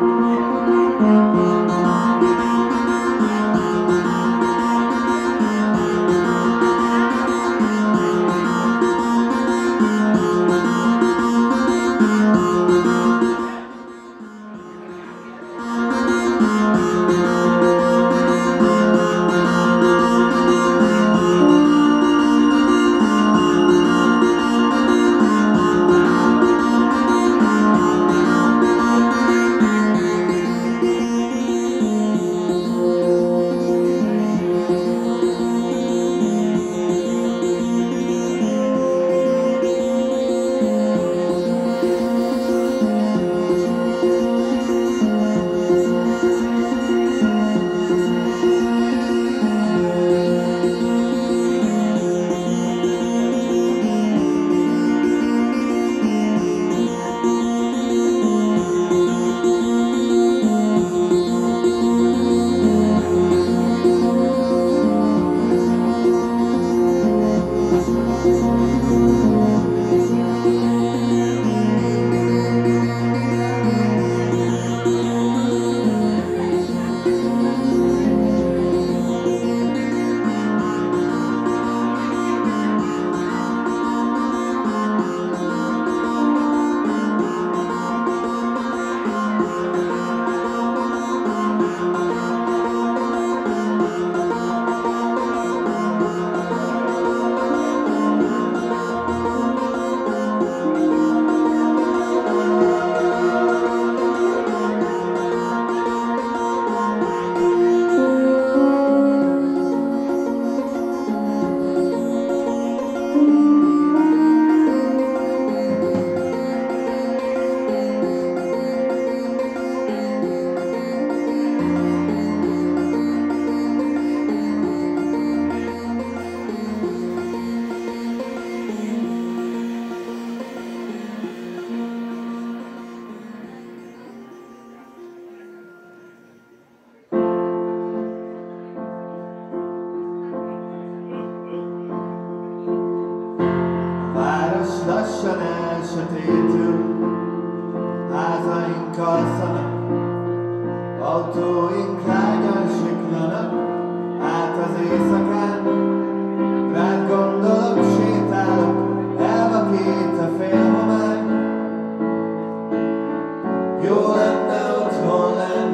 Música elsötétül, házaink alszanak, autóink lágyan siklanak, át az éjszakán, rád gondolok, sétálok, elvakít a félhomály. Jó lenne otthon lenni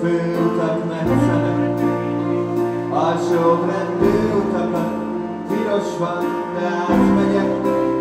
főutak metszenek, alsóbrendű utakat, piros van, de átmegyek.